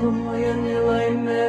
không có yên như lời mê